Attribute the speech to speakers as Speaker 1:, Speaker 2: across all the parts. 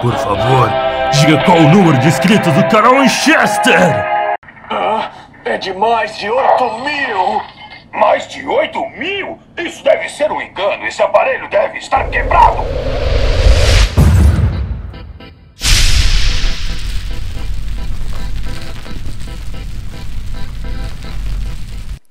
Speaker 1: Por favor, diga qual o número de inscritos do canal Winchester!
Speaker 2: Ah, é de mais de 8 mil! Mais de 8 mil? Isso deve ser um engano. Esse aparelho deve estar quebrado.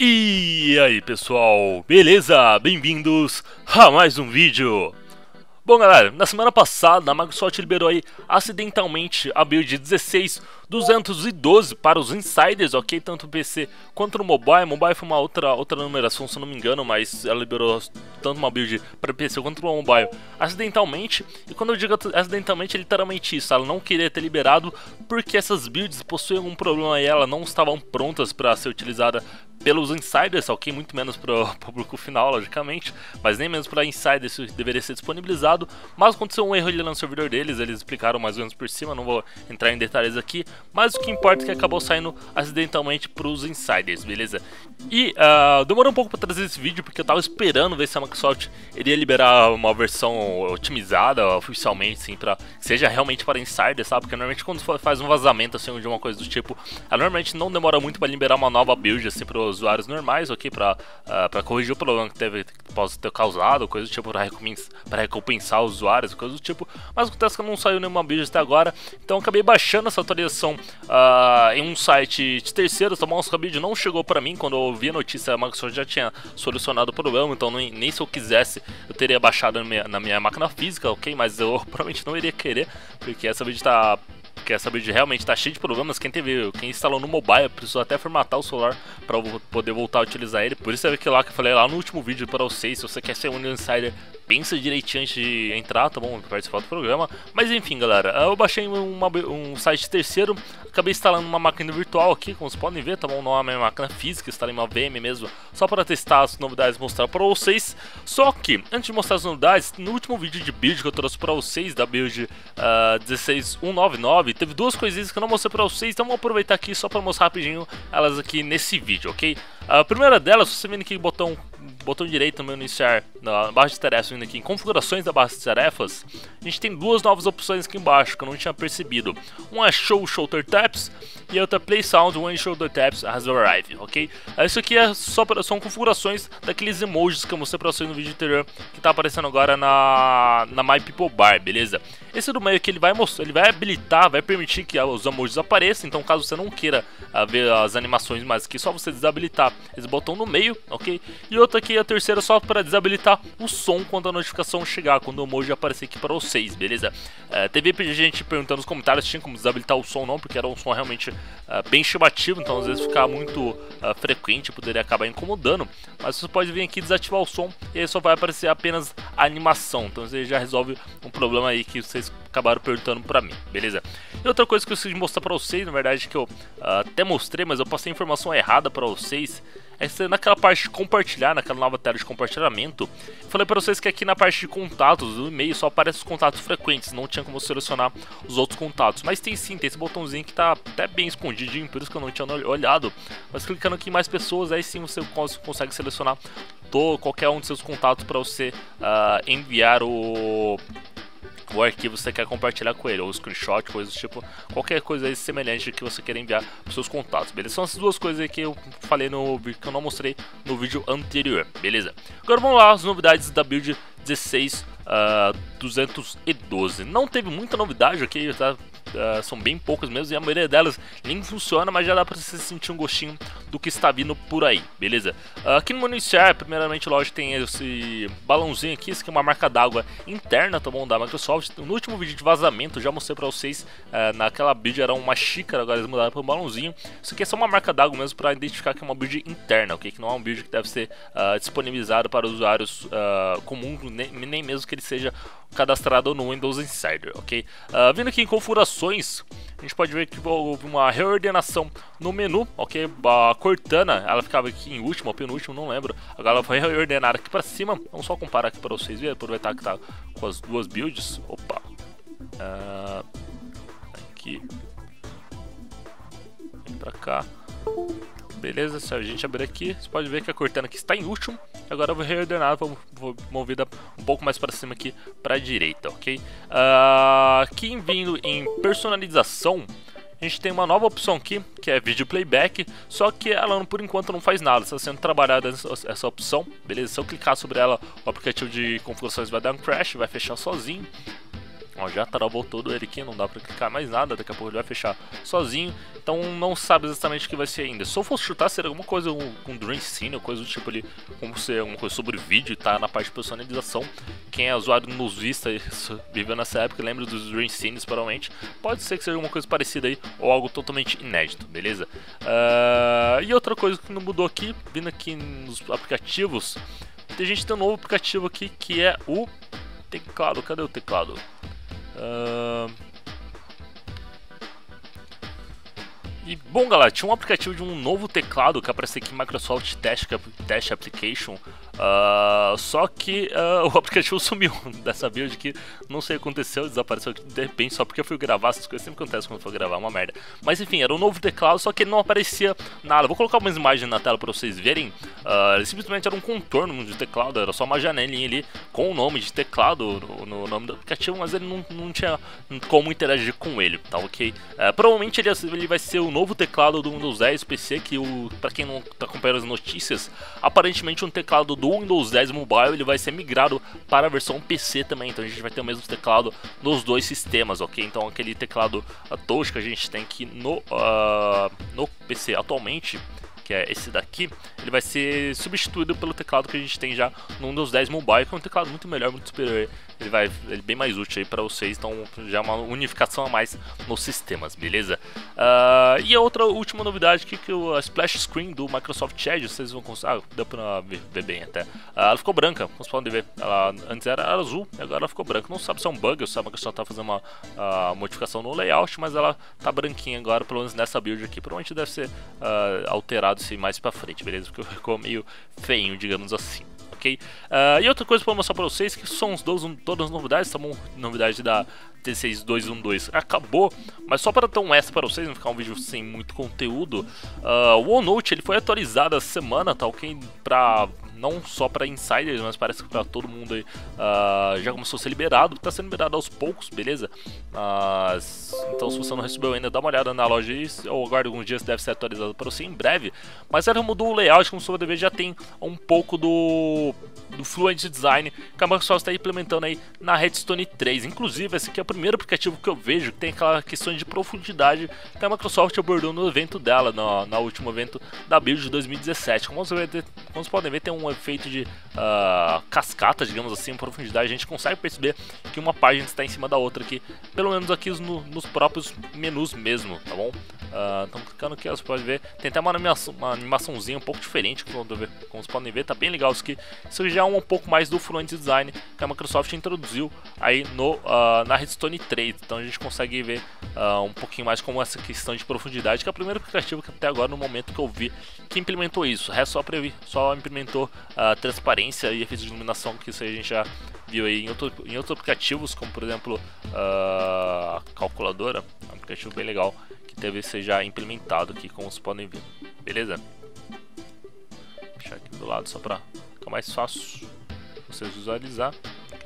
Speaker 3: E aí pessoal, beleza? Bem-vindos a mais um vídeo! Bom galera, na semana passada a Microsoft liberou aí acidentalmente a build 16212 para os insiders, ok? Tanto PC quanto no mobile. Mobile foi uma outra, outra numeração, se não me engano, mas ela liberou tanto uma build para PC quanto para mobile acidentalmente. E quando eu digo acidentalmente, é literalmente isso. Ela não queria ter liberado porque essas builds possuem algum problema e elas não estavam prontas para ser utilizada pelos insiders, ok? Muito menos para o público final, logicamente, mas nem mesmo para insiders isso deveria ser disponibilizado. Mas aconteceu um erro ali no servidor deles, eles explicaram mais ou menos por cima, não vou entrar em detalhes aqui, mas o que importa é que acabou saindo acidentalmente para os insiders, beleza? E uh, demorou um pouco para trazer esse vídeo porque eu estava esperando ver se a Microsoft iria liberar uma versão otimizada oficialmente, sim, para seja realmente para insiders, sabe? Porque normalmente quando faz um vazamento assim de uma coisa do tipo, ela normalmente não demora muito para liberar uma nova build assim para usuários normais, ok? Pra, uh, pra corrigir o problema que, teve, que ter causado, coisa do tipo, pra recompensar, os usuários, coisa do tipo. Mas acontece que não saiu nenhuma build até agora, então acabei baixando essa atualização uh, em um site de terceiros, tá bom? Essa build não chegou pra mim, quando eu vi a notícia, a Microsoft já tinha solucionado o problema, então nem, nem se eu quisesse eu teria baixado na minha, na minha máquina física, ok? Mas eu provavelmente não iria querer, porque essa build tá porque essa build realmente está cheia de problemas. Quem teve, quem instalou no mobile precisou até formatar o celular para poder voltar a utilizar ele. Por isso é que lá que eu falei lá no último vídeo para vocês, se você quer ser um insider pensa direitinho antes de entrar, tá bom? Participar do programa. Mas enfim, galera, eu baixei uma, um site terceiro, acabei instalando uma máquina virtual aqui, como vocês podem ver, tá bom? Não é uma máquina física, instalei uma VM mesmo, só para testar as novidades e mostrar para vocês. Só que, antes de mostrar as novidades, no último vídeo de build que eu trouxe para vocês, da build uh, 16199, teve duas coisinhas que eu não mostrei para vocês, então vou aproveitar aqui só para mostrar rapidinho elas aqui nesse vídeo, ok? A primeira delas, você vendo aqui o botão botão direito no iniciar, na barra de tarefas, vindo aqui em configurações da barra de tarefas, a gente tem duas novas opções aqui embaixo que eu não tinha percebido. Uma é Show Shoulder Taps e a outra é Play Sound When Shoulder Taps Has Arrived, ok? Isso aqui é só pra, são configurações daqueles emojis que eu mostrei pra vocês no vídeo anterior que tá aparecendo agora na, na My People Bar, beleza? Esse do meio que ele vai mostrar, ele vai habilitar, vai permitir que os emojis apareçam, então caso você não queira uh, ver as animações, mas que só você desabilitar esse botão no meio, ok? E outra aqui, a terceira só para desabilitar o som quando a notificação chegar, quando o emoji aparecer aqui para vocês, beleza? Uh, teve gente perguntando nos comentários se tinha como desabilitar o som não, porque era um som realmente uh, bem chamativo, então às vezes ficar muito uh, frequente poderia acabar incomodando, mas você pode vir aqui desativar o som e aí só vai aparecer apenas a animação, então você já resolve um problema aí que vocês acabaram perguntando pra mim, beleza? E outra coisa que eu preciso mostrar pra vocês, na verdade, que eu uh, até mostrei, mas eu passei a informação errada pra vocês, é que naquela parte de compartilhar, naquela nova tela de compartilhamento, eu falei pra vocês que aqui na parte de contatos do e-mail só aparecem os contatos frequentes, não tinha como selecionar os outros contatos. Mas tem sim, tem esse botãozinho que tá até bem escondidinho, por isso que eu não tinha olhado. Mas clicando aqui em mais pessoas, aí sim você consegue selecionar qualquer um de seus contatos para você uh, enviar o o arquivo você quer compartilhar com ele, ou screenshot, coisas do tipo, qualquer coisa aí semelhante que você queira enviar para seus contatos, beleza? São essas duas coisas aí que eu falei no vídeo que eu não mostrei no vídeo anterior, beleza? Agora vamos lá, as novidades da build 16 uh, 212. Não teve muita novidade aqui, tá? Uh, são bem poucas mesmo, e a maioria delas nem funciona, mas já dá pra você sentir um gostinho do que está vindo por aí, beleza? Uh, aqui no menu iniciar, primeiramente, lógico, tem esse balãozinho aqui, isso aqui é uma marca d'água interna, tá bom, da Microsoft. No último vídeo de vazamento, já mostrei pra vocês, uh, naquela build era uma xícara, agora eles mudaram para um balãozinho. Isso aqui é só uma marca d'água mesmo para identificar que é uma build interna, ok? Que não é um build que deve ser disponibilizado para usuários comuns, nem, mesmo que ele seja cadastrado no Windows Insider, ok? Vindo aqui em configurações, a gente pode ver que houve uma reordenação no menu, ok? A Cortana, ela ficava aqui em último ou penúltimo, não lembro. Agora ela foi reordenada aqui para cima. Vamos só comparar aqui para vocês verem, aproveitar que tá com as duas builds. Opa! Uh, aqui. Vem pra cá. Beleza, se a gente abrir aqui, você pode ver que a Cortana aqui está em último. Agora eu vou reordenar, vou, vou movida um pouco mais para cima aqui para a direita, ok? Uh, aqui vindo em personalização, a gente tem uma nova opção aqui, que é vídeo playback, só que ela por enquanto não faz nada, está sendo trabalhada essa, opção, beleza? Se eu clicar sobre ela, o aplicativo de configurações vai dar um crash, vai fechar sozinho. Ó, já travou todo ele aqui, não dá pra clicar mais nada, daqui a pouco ele vai fechar sozinho. Então não sabe exatamente o que vai ser ainda. Se eu fosse chutar, seria alguma coisa com Dream Scene, ou coisa do tipo ali, como ser alguma coisa sobre vídeo tá na parte de personalização. Quem é usuário nos Vista e viveu nessa época lembra dos Dream Scenes, provavelmente. Pode ser que seja alguma coisa parecida aí, ou algo totalmente inédito, beleza? Uh, e outra coisa que não mudou aqui, vindo aqui nos aplicativos, a gente tem um novo aplicativo aqui que é o teclado. Cadê o teclado? E bom galera, tinha um aplicativo de um novo teclado que apareceu aqui Microsoft Test Application Uh, só que uh, o aplicativo sumiu dessa build que não sei o que aconteceu, desapareceu de repente só porque eu fui gravar, essas coisas sempre acontecem quando eu for gravar, uma merda. Mas enfim, era um novo teclado, só que não aparecia nada. Vou colocar umas imagens na tela para vocês verem. Uh, ele simplesmente era um contorno de teclado, era só uma janelinha ali com o nome de teclado no, no nome do aplicativo, mas ele não, não tinha como interagir com ele, tá ok? Uh, provavelmente ele, ele, vai ser o novo teclado do Windows 10 PC, que o, para quem não tá acompanhando as notícias, aparentemente um teclado do do Windows 10 Mobile ele vai ser migrado para a versão PC também, então a gente vai ter o mesmo teclado nos dois sistemas, ok? Então aquele teclado touch que a gente tem aqui no, uh, no PC atualmente, que é esse daqui, ele vai ser substituído pelo teclado que a gente tem já no Windows 10 Mobile, que é um teclado muito melhor, muito superior ele vai ele é bem mais útil aí para vocês, então já é uma unificação a mais nos sistemas, beleza? Uh, e a outra última novidade aqui que o splash screen do Microsoft Edge, vocês vão conseguir, ah, deu para ver, bem até. Uh, ela ficou branca, como vocês podem ver, ela antes era azul, agora ela ficou branca. Não sabe se é um bug ou se a Microsoft tá fazendo uma uh, modificação no layout, mas ela tá branquinha agora, pelo menos nessa build aqui. Provavelmente deve ser alterado se mais para frente, beleza? Porque ficou meio feio, digamos assim Uh, e outra coisa para mostrar para vocês que são todas as novidades, tá bom? Novidade da T6212 acabou, mas só para ter um extra para vocês, não ficar um vídeo sem muito conteúdo, uh, o OneNote ele foi atualizado essa semana, tá ok? Para não só para insiders, mas parece que para todo mundo aí uh, já começou a ser liberado, está sendo liberado aos poucos, beleza? Mas então se você não recebeu ainda, dá uma olhada na loja aí, ou aguarde alguns dias, deve ser atualizado para você em breve. Mas ela mudou o layout, como você pode ver, já tem um pouco do do Fluent Design que a Microsoft está implementando aí na Redstone 3. Inclusive, esse aqui é o primeiro aplicativo que eu vejo que tem aquela questão de profundidade que a Microsoft abordou no evento dela, no, no último evento da Build de 2017. Como, você como vocês podem ver, tem um efeito de uh, cascata, digamos assim, profundidade. A gente consegue perceber que uma página está em cima da outra aqui, pelo menos aqui no, nos próprios menus mesmo, tá bom? Uh, clicando aqui, você pode ver, tem até uma, animação, uma animaçãozinha um pouco diferente, como, como vocês podem ver, tá bem legal isso aqui. Isso já é um pouco mais do Fluent Design que a Microsoft introduziu aí no, uh, na Redstone 3. Então a gente consegue ver uh, um pouquinho mais como essa questão de profundidade, que é o primeiro aplicativo que até agora, no momento que eu vi, que implementou isso. O resto só, só implementou transparência e efeitos de iluminação, que isso a gente já viu aí em, outro, em outros aplicativos, como por exemplo a calculadora, um aplicativo bem legal que deve ser já implementado aqui, como vocês podem ver. Beleza? Vou deixar aqui do lado só para fica mais fácil vocês visualizar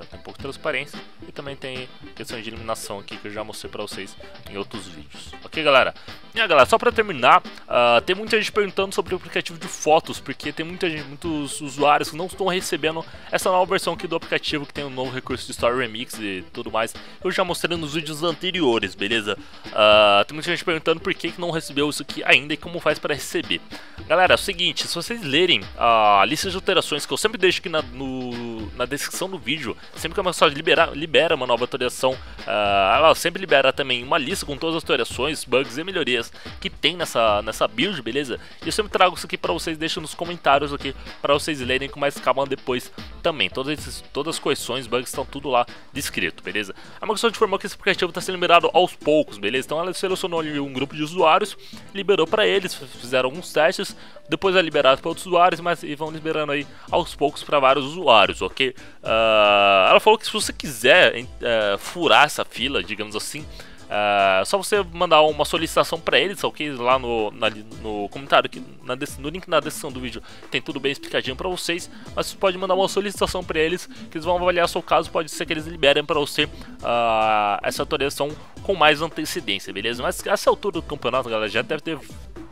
Speaker 3: ela tem um pouco de transparência e também tem questões de iluminação aqui que eu já mostrei para vocês em outros vídeos. Ok, galera? E aí, galera, só para terminar, uh, tem muita gente perguntando sobre o aplicativo de fotos, porque tem muita gente, muitos usuários que não estão recebendo essa nova versão aqui do aplicativo que tem um novo recurso de Story Remix e tudo mais. Eu já mostrei nos vídeos anteriores, beleza? Uh, tem muita gente perguntando por que, que não recebeu isso aqui ainda e como faz para receber. Galera, é o seguinte, se vocês lerem a lista de alterações que eu sempre deixo aqui na, no, na descrição do vídeo, Sempre que a Microsoft libera, libera uma nova atualização, uh, ela sempre libera também uma lista com todas as atualizações, bugs e melhorias que tem nessa, nessa build, beleza? E eu sempre trago isso aqui para vocês, deixo nos comentários aqui para vocês lerem com mais calma depois também. Todas, esses, todas as correções, bugs estão tudo lá descrito, beleza? A Microsoft informou que esse aplicativo está sendo liberado aos poucos, beleza? Então ela selecionou um grupo de usuários, liberou para eles, fizeram alguns testes, depois é liberado para outros usuários, mas e vão liberando aí aos poucos para vários usuários, ok? Uh, ela falou que se você quiser uh, furar essa fila, digamos assim, É só você mandar uma solicitação para eles, ok? Lá no, na, no comentário, aqui, na, no link na descrição do vídeo, tem tudo bem explicadinho para vocês. Mas você pode mandar uma solicitação para eles, que eles vão avaliar seu caso. Pode ser que eles liberem para você uh, essa atualização com mais antecedência, beleza? Mas essa altura do campeonato, galera, já deve ter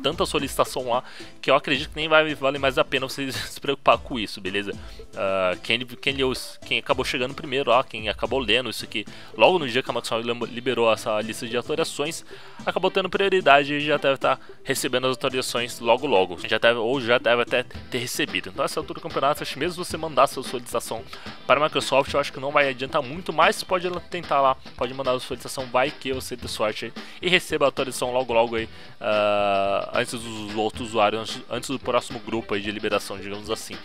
Speaker 3: tanta solicitação lá que eu acredito que nem vai valer mais a pena você se preocupar com isso, beleza? Uh, quem, quem, leu, quem acabou chegando primeiro, ó, quem acabou lendo isso aqui logo no dia que a Microsoft liberou essa lista de atualizações, acabou tendo prioridade e já deve estar tá recebendo as atualizações logo logo, já deve, ou já deve até ter recebido. Então essa altura do campeonato, acho que mesmo você mandar sua solicitação para a Microsoft, eu acho que não vai adiantar muito, mas pode tentar lá, pode mandar a solicitação, vai que você dê sorte e receba a atualização logo logo aí. Uh, antes dos outros usuários, antes do próximo grupo de liberação, digamos assim,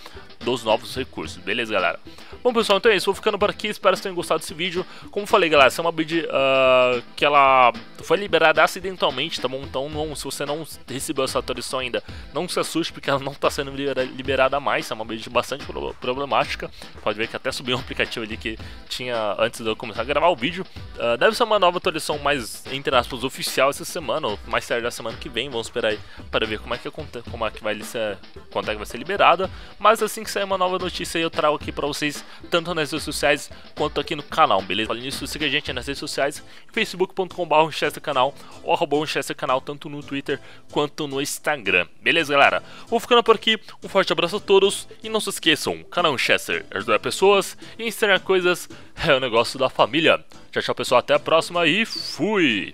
Speaker 3: dos novos recursos. Beleza, galera? Bom, pessoal, então é isso. Vou ficando por aqui. Espero que vocês tenham gostado desse vídeo. Como falei, galera, essa é uma build uh, que ela foi liberada acidentalmente, tá bom? Então, não, se você não recebeu essa atualização ainda, não se assuste, porque ela não está sendo liberada mais. É uma build bastante problemática. Pode ver que até subiu um aplicativo ali que tinha antes de eu começar a gravar o vídeo. Uh, deve ser uma nova atualização mais, entre aspas, oficial essa semana, ou mais tarde da semana que vem. Vamos esperar aí para ver como é que como é que vai ser, quando é que vai ser liberada. Mas assim que sair uma nova notícia eu trago aqui para vocês, tanto nas redes sociais quanto aqui no canal, beleza? Falando nisso, siga a gente nas redes sociais, facebook.com.br canal ou arroba canal, tanto no Twitter quanto no Instagram. Beleza, galera? Vou ficando por aqui, um forte abraço a todos e não se esqueçam, canal Chester ajudar pessoas e ensinar coisas é o negócio da família. Tchau, tchau pessoal, até a próxima e fui!